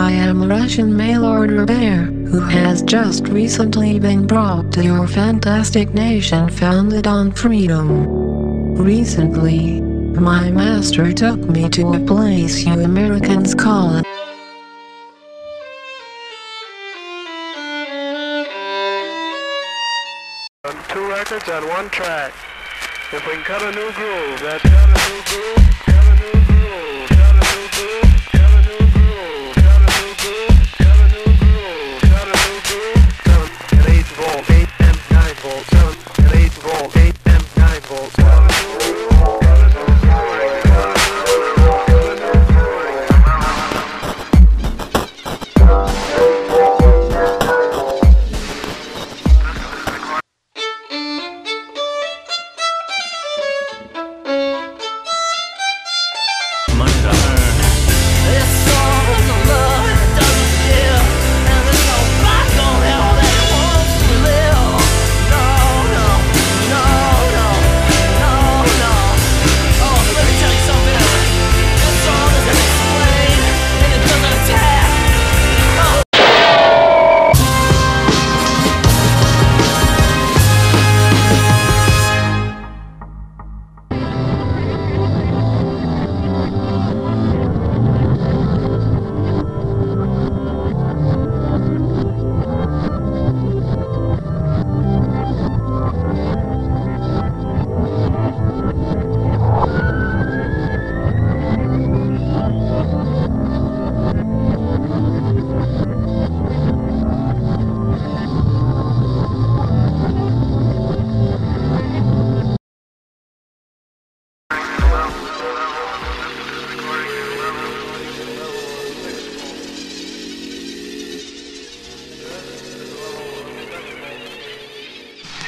I am a Russian mail order bear who has just recently been brought to your fantastic nation founded on freedom. Recently, my master took me to a place you Americans call it. Two records on one track. If we can cut a new groove, that's cut a new groove, cut a new groove, cut a new groove,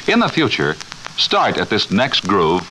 In the future, start at this next groove